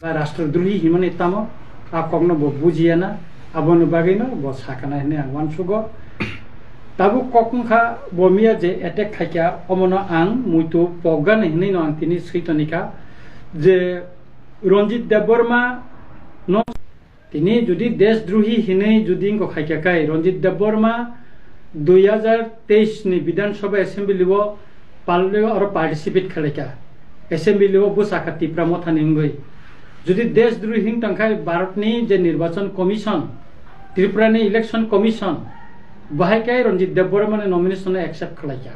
বা ৰাষ্ট্ৰদ্ৰোহী হিমন ইত্যামক আকক নব বুজিয়ে না আবন বাগেন ব চাকানা হেনে আগবান চুগ তাবু ককমুখা বমিয়া যে এতে খাইকা অমন আং মইতো পগান হেনে ন আং তিনি সৈতনিকা যে ৰঞ্জিত দেৱবৰ্মা ন তিনি যদি দেশদ্ৰোহী হিনেই যদি খাইকা কাই ৰঞ্জিত দেৱবৰ্মা দুই হাজাৰ তেইছ নি বিধানসভা এছেম্বলিব পাল আৰু পাৰ্টিচিপেট খেলেকা এছেম্বলিব বু চাকাতি প্ৰামথা যদি দেশদ্রোহী হিং টাংখাই ভারতনি যে নির্বাচন কমিশন, ত্রিপুরানি ইলেকশন কমিশন বাহাইকাই রঞ্জিত দেববর্মানে নমিনেশন একসেপ্ট খালাইকা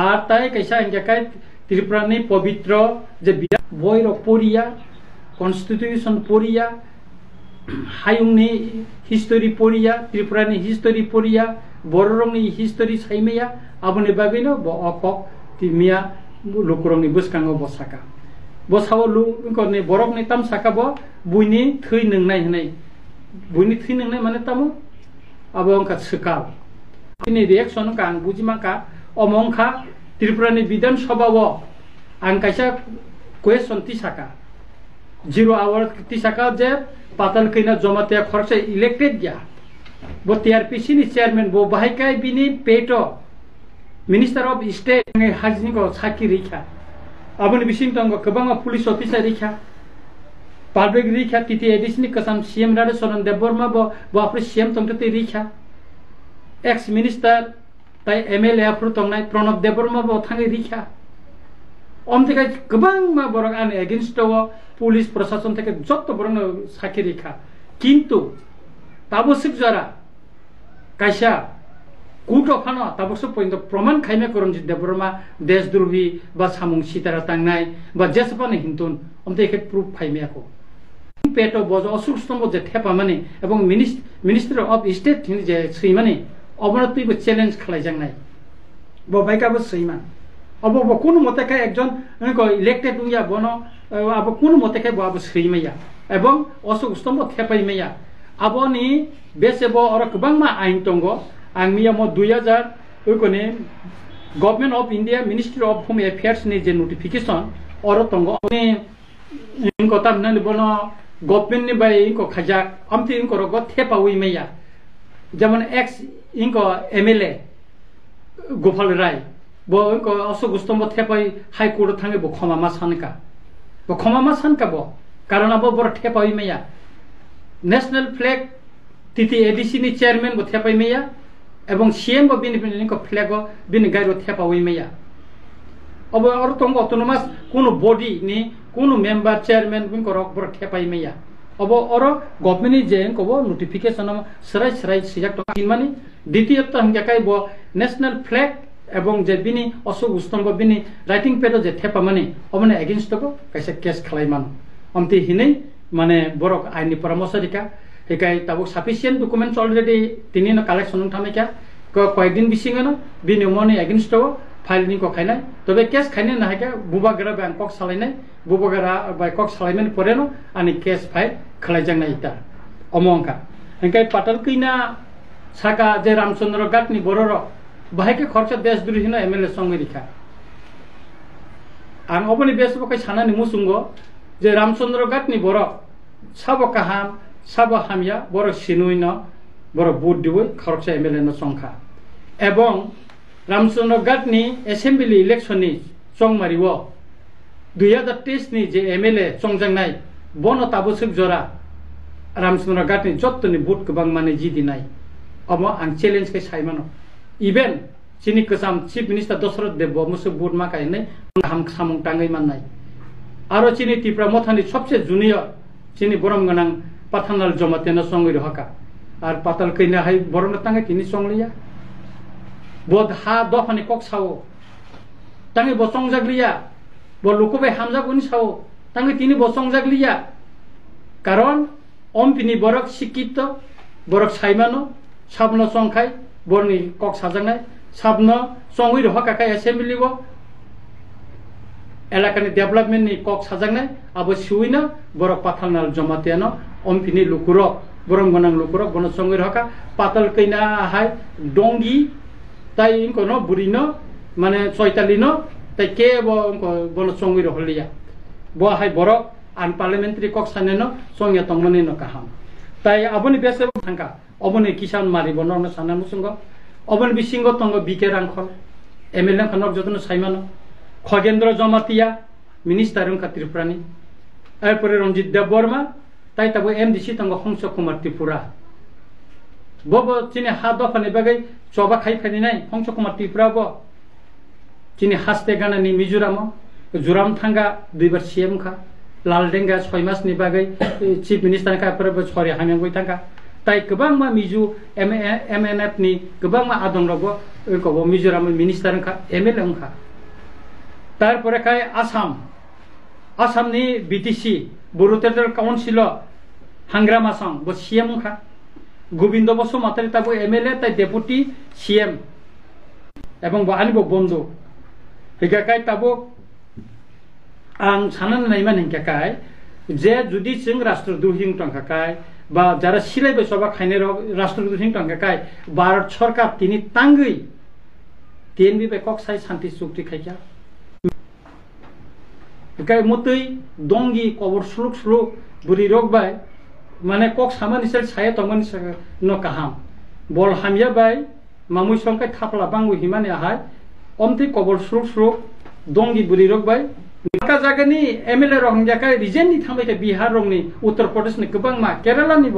আর তাই কাইসা হিংকাকাই ত্রিপুরানি পবিত্র যে বইর পড়িয়া কনস্টিটিউশন পড়িয়া হায়ুংনি হিস্টোরি পড়িয়া ত্রিপুরানি হিস্টোরি পড়িয়া বড় রংনি হিস্টোরি সাইমেয়া আবনি বাগৈনো ব অকক তিমিয়া লুকুরংনি বুসকাঙ্গ বসাকা বসাও লুকনি বরকনি, তাম সাকাবো, বুইনি থৈ নংনাই হনাই। বুইনি থৈ নংনাই মানে তামো? আবো অংকা সকাল। তিনি রিয়াকশন কা বুঝিমাকা অমংখা, ত্রিপুরানি বিধানসভাব আং কাইসা কোয়েশন তি সাকা। জিরো আওয়ার তি সাকা যে পাতাল কইনা জমাতে খরচে ইলেকটেড গিয়া। বো টিআরপিসি নি চেয়ারম্যান বো বাহাইকাই বিনি পেটো। মিনিস্টার অফ স্টেট হাজনি কো সাকি রিখা। abin bisin tongo kebanga police officer ikha public rikha titi addition kasam cm rade sonon de borma bo bo apre cm tongte te rikha ex minister tai mla apro tongnai pranab de borma bo thangi rikha om থেকে গোবাং মা বরং আন against police প্রশাসন থেকে যত বরং সাক্ষী রেখা কিন্তু তাবসিক যারা কাইসা কুটফান অত্যাবশ্য পর্যন্ত প্রমাণ খাইমে করম যে দেবরমা দেশদ্রোহী বা সামুং সীতারা টাংনাই বা জেসপানে হিন্তুন অমতে এখেত প্রুফ খাইমে আকো পেট বজ অসুস্থম যে ঠেপা মানে এবং মিনিস্টার অফ স্টেট যে সৈমানে অবনতি চ্যালেঞ্জ খেলাই যাংনাই ববাইকাব সৈমান অব অব কোন মতে খাই একজন ইলেক্টেড উইয়া বন আব কোন মতে খাই বাব সৈমাইয়া এবং অসুস্থম্ব ঠেপাইমাইয়া আবনি বেসেব অর কবাংমা আইন টঙ্গ আমি म দুই হাজার उयोकोने government of India ministry of home affairs ने जे नोटिफिकेसन अर तंगो ने इनको तब न बोलो गभर्मेन्ट ने बाय इनको खजा अम्थे इनको रगो थे पाउई मैया যেমন এক্স ইঙ্ক এমএলএ গোপাল রায় ব ইঙ্ক অশোক গুস্তম্ভ থেপাই হাইকোর্ট থাকে ব ক্ষমামা সানকা ব ক্ষমামা সানকা ব কারণ আব বড় থেপাই মেয়া ন্যাশনাল ফ্ল্যাগ তিথি এডিসি নি চেয়ারম্যান ব থেপাই মেয়া এবং CM bo bini bini ko flag bini gairo thepa oi meya अब अरू तंग अटोनोमास कोनो बडी नि कोनो मेम्बर चेयरमैन बिन को रक बर थेपाइ मेया अब अर गभर्नमेन्ट जे कबो नोटिफिकेशन सराय सराय सिजाक तो किनमानि द्वितीय त हम काय बो नेशनल फ्लैग এবং যে বিনি অশোক স্তম্ভ বিনি রাইটিং পেড যে থেপা মানে অমানে এগেনস্ট को कैसे केस खालायमान अमति हिनै माने बरक आइननि परामर्श दिका hikai tabu sufficient documents already tini no collection thame kya ko koi din bisinga no bi pneumonia against to file ni ko khaina tobe case khaina na haka buba gara bangkok salainai buba gara bangkok salaimen pore no ani case file khalai jang na ita omongka hikai patal kina saka je ramchandra gat ni bororo bahike khorcha desh durhina ang সঙ্গে রিখা bo অবনি বেশ ni সানানি je ramchandra gat ni বড় sabo kaham সাব হামিয়া বড় সিনুই ন বড় বুট দিবই খরকসা এম এল এ সংখ্যা এবং রামচন্দ্র গাটনি এসেম্বলি ইলেকশন ইলেকশননি চংমারিব দুই হাজার তেইশ নি যে এম এল এ চংজাংনাই বন তাবসুক জরা রামচন্দ্র গাটনি যতনি বুট গবাং মানে জিদি নাই অব আং চ্যালেঞ্জকে সাইমানো ইভেন চিনি কসাম চিফ মিনিস্টার দশরথ দেব মুসু বুট মাকাই নাই হাম সামং টাঙ্গাই মান্নাই আরও চিনি ত্রিপুরা মথানি সবচেয়ে জুনিয়র চিনি বরম গনাং pathanal joma tena songir haka ar patal kina hai borona tangi kini songliya bod ha do hani kok sao tangi bo songjagliya bo lukobe hamjak uni sao tangi tini bo songjagliya কারণ অম্পিনি বরক শিক্ষিত বরক সাইমানো সাবন সংখ্যাই বরনি cock সাজানাই সাবন সঙ্গই হকাকাই এসে মিলিব এলাকানি ডেভেলপমেন্টনি cock সাজানাই আবার সিউইনা বরক পাথালনাল জমাতিয়ানো অম্পিনী লুকুৰক গৰম গনাং লুকুৰক গণসংগ হকা পাতল কইনা আহাই ডংগী তাই ইংকন বুঢ়ি ন মানে ছয়তালি ন তাই কে বনসংগীর হলিয়া। ব হাই বরক আন পার্লামেন্টারি কক সানে ন সঙ্গে তংমানে ন কাহাম। তাই আবনি বেসে থাকা অবনি কিষান মারিব ন সানা মুসঙ্গ অবন বিসিং তঙ্গ বিকে রাংখল এম এল এ খানক যতন সাইমান খগেন্দ্র জমাতিয়া মিনিস্টার খাতির প্রাণী এরপরে রঞ্জিত দেব বর্মা তাই তাবো এম দিছি তঙ্গ হংস কুমার ত্রিপুরা। বব, চিনি হা দফানি বাগাই চবা খাই ফানি নাই, হংস কুমার ত্রিপুরা ব চিনি হাসতে গানানি মিজোরাম, জোরাম থাঙ্গা দুইবার সিএম খা। লালডেঙ্গা ছয় মাসনি বাগাই চিফ মিনিস্টার খাপরবো ছরে হামিয়াঙ্গই থাঙ্গা। তাই গোবাং মা মিজু, এম এম, এন, এফ নি, গোবাং মা আদং রব কব মিজোরাম মিনিস্টার খা এম, এল খা। তারপরে খায় আসাম। আসামনি বিটিসি टि सि बर' टेरिटरियेल काउन्सिल हांग्रामा सं बो सि एम खा गोबिन्द बसुमतारी ताबो एम एल ए ताइ डेपुटि सि एम এবং আনিব বন্ধু। হিকাকাই তাব আং সানান নাইমান যে যদি চিং রাষ্ট্রদূত হিং বা যারা সিলাই সবা খাইনে রাষ্ট্রদূত হিং ভারত সরকার তিনি তাঙ্গই তিন বিবে কক সাই শান্তি চুক্তি খাইকা 그러니까 못의 동기 꼬버슬록 슬록 부리록 바이 মানে কক সামান হিসেবে ছায়া তমান হিসেবে ন কাহাম। বল হামিয়া বাই, মামুই সঙ্গে থাপলা বাঙ্গু হিমানে আহাই। অমতি কবর, স্রোক স্রোক, দঙ্গি, বুড়ি, রোগ বাই। ঢাকা জায়গানি এম এল এ রং জায়গায় রিজেননি থামাইতে বিহার রংনি উত্তর প্রদেশনি গোবাং মা, কেরালা নিব।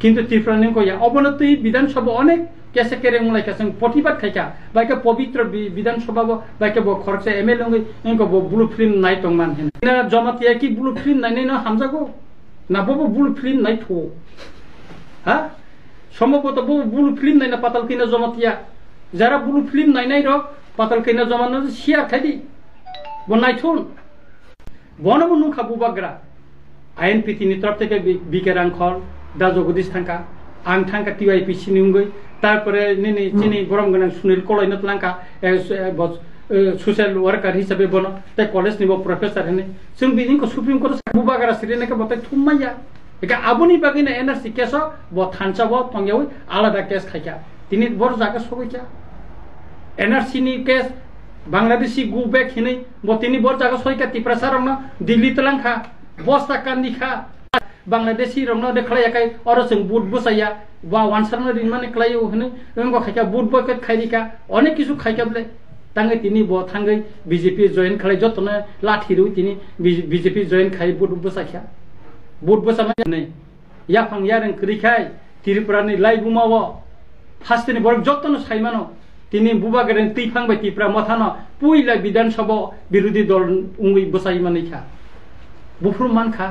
কিন্তু ত্রিপুরা নিয়ে অবনতি বিধানসভা অনেক কেসে কেরে মূলাই কেসং পটিবাদ খাইকা। বাইকে পবিত্র বিধানসভা বাইকে খরচে M L A blue film নাই টংমান হেন। জমাতি কি ব্লু ফিল্ম নাই নাই হামজাগো না বব ব্লু ফিল্ম নাই থো। হ্যাঁ সম্ভবত বব ব্লু ফিল্ম নাই না পাতাল কিনা জমাতিয়া যারা ব্লু ফিল্ম নাই নাই র, পাতাল কিনা জমানো সিয়া খাইদি। বনাই থুন। বনম নু খাবু বাগ্রা আইন পিতিনি তরফ থেকে বিকেরাং দা জগদীশ থাকা। আং থাকা টিওয়াই পিসি তারপরে নিনি চিনি গরম গনে সুনীল কলই নতলাঙ্কা সোশ্যাল ওয়ার্কার হিসাবে বন তাই কলেজ নিব প্রফেসর হেনে। जों बिदिखौ सुप्रिम कर्ट बुबागारा सिरिनायखौ बाथाय थुमाया একে আবনি বাগিনা এনআরসি কেস ব থানসাব ওই আলাদা কেস খাইকা। তিনি বড় জায়গা সবাইকা এনআরসি নি কেস বাংলাদেশি গু বেক হিনে ব তিনি বড় জায়গা সইকা তিপ্রাসারম দিল্লি তলাঙ্কা বস্তা কান্দি খা। বাংলাদেশি রং de khlaya kai oro sing bud busaya wa wansar no rinmane khlaya ohne ngo অনেক কিছু খাইকা বলে তাঙ্গে তিনি ব থাঙ্গে বিজেপি জয়েন খাই যতন লাঠিরু তিনি বিজেপি জয়েন খাই বুট বসাখিয়া বুট বসামাই নাই ইয়া ফাং ইয়া রং করিখাই ত্রিপুরানি লাই বুমাব ফার্স্ট বর যতন সাইমানো তিনি বুবা গেলেন তুই ফাংবাই তিপ্রা মথানো পুইলা বিধানসভা বিরোধী দল উঙ্গি বসাই মানে মানিখা বুফুর মানখা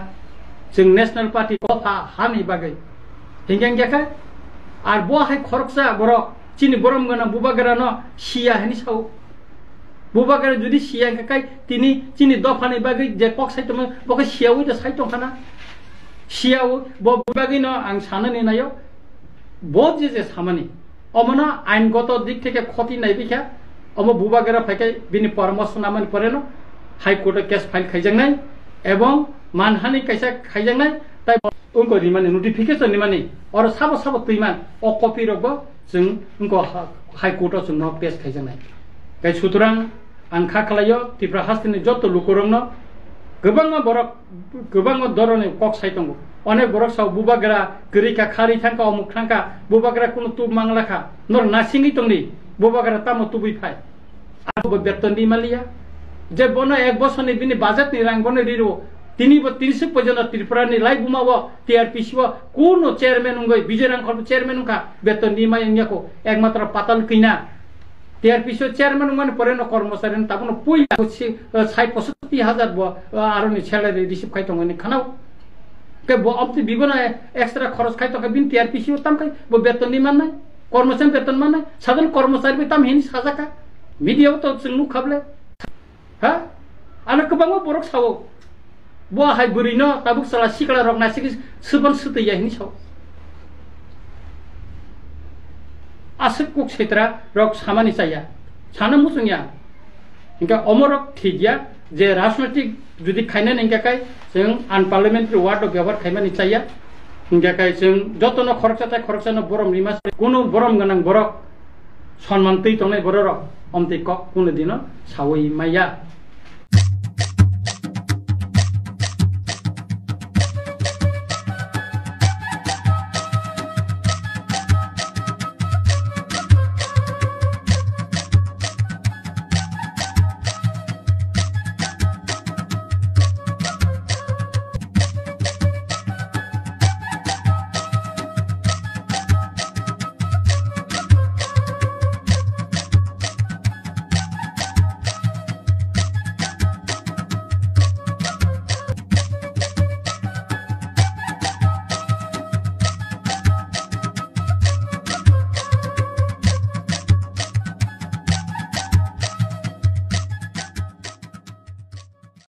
जों नेशनल पार्टी बहा हानि बागै हिंगें गेखा आर बहाय खरकसा बर' चिनि बरम गोना बुबागेरा न सिया हेनि साव बुबागेरा जुदि सिया गेखाय तिनि चिनि दफानि बागै जे कक साइतमोन बखै सियावै द साइतम खाना सियाव बुबागै न आं सानो नेनायाव বহুত যে যে সামানি অমনা আইনগত দিক থেকে ক্ষতি নাই বিখা অম বুবাগেরা ফাইকাই বিনি পরামর্শ নামানি পরে ন হাইকোর্টে কেস ফাইল খাইজাং নাই এবং मानहानि कैसा खाइजांनाय ताइ उनको रिमाने नोटिफिकेसन रिमाने और साबो साबो तैमान अ कपि रगो जों उनको हाई कोर्टआव जों नक टेस्ट खाइजांनाय ताइ सुतरां आं खा खालायो तिब्रा हास्तिनि जत लुकुरम गोबां बरक गोबां धरने कक साइ दङ अनेक बरक साव बुबाग्रा गोरिखा खारि थांखा अमुक थांखा बुबाग्रा कुनु तुब मांलाखा नर नासिङै दंनि बुबाग्रा तामो तुबै फाय आरो बेतन दिमालिया जे बनो एक बसरनि बिनि बाजेटनि रां बनो रिरो বনে রিরো তিনি তিরিশ পর্যন্ত ত্রিপুরানি লাই বুমাব টিআরপিসি কোন চেয়ারম্যান উঙ্গই বিজয় রাং খরব চেয়ারম্যান উঙ্কা বেতন দি মাই ইয়াকো একমাত্র পাতাল কিনা টিআরপিসি চেয়ারম্যান মানে পরে ন কর্মচারী তাবনো পুই সাই পঁয়ষট্টি হাজার আর স্যালারি রিসিভ খাইতো খানাও ke bo opti bibona extra খরচ খাই তোকে বিন টিআর পিসি তাম খাই বো বেতন নি মাননাই কর্মচারী বেতন মাননাই সাধারণ কর্মচারী বি তাম হিনি সাজাকা মিডিয়াও তো जोंनु খাবলে হ্যাঁ আনা गोबां বরক Sao Bo hai buri no tabuk sala sikala rok nasi suban sutu ya hini saw asik kuk setra, rok samani saya. Sana musungya ইনকা অমরক ঠিকিয়া যে রাজনৈতিক যদি খাইনা নিংকাকাই जों আনপার্লামেন্টারি ওয়ার্ড ব্যবহার খাইমানি চাইয়া নিংকাকাই जों যতন খরচা তাই খরচানো বরম রিমাস কোনো বরম গোনাং বরক সন্মান তৈ তংনাই বরক অমতে কক কোনো দিন সাওই মাইয়া